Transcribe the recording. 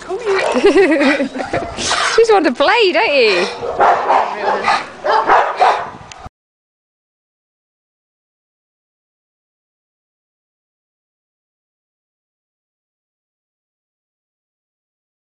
Come here. you just want to play, don't you?